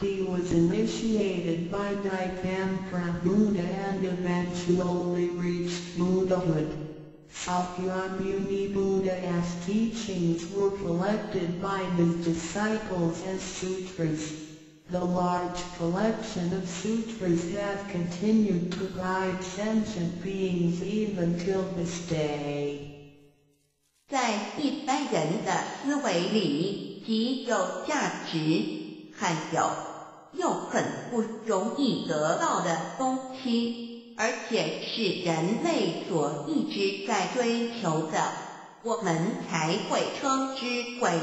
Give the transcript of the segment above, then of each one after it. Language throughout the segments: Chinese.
He was initiated by Daipantra Buddha and eventually reached Buddhahood. Sakyamuni Buddha's teachings were collected by his disciples as sutras. The large collection of sutras have continued to guide sentient beings even till this day. 在一般人的思维里，极有价值，还有 又很不容易得到的东西，而且是人类所一直在追求的，我们才会称之为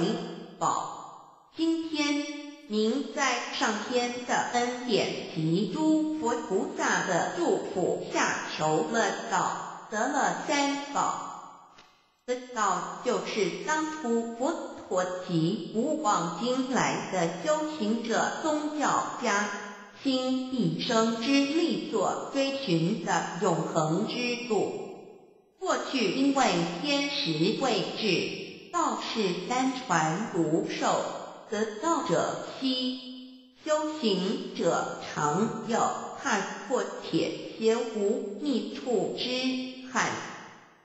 宝。今天您在上天的恩典及诸佛菩萨的祝福下求了道，得了三宝，得道就是当初佛。或提古往今来的修行者、宗教家，倾一生之力所追寻的永恒之路。过去因为天时未至，道士单传独授，得道者稀，修行者常有，踏破铁鞋无觅处之憾。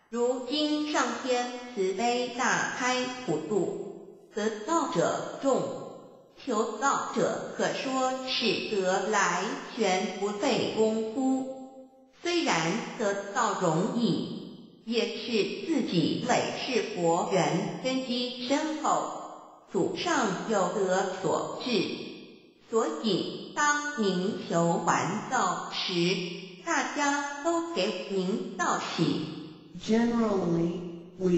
如今上天慈悲大开普渡。得道者众，求道者可说是得来全不费功夫。虽然得道容易，也是自己累世佛缘根基深厚，祖上有德所致。所以当您求完道时，大家都给您道喜。Generally.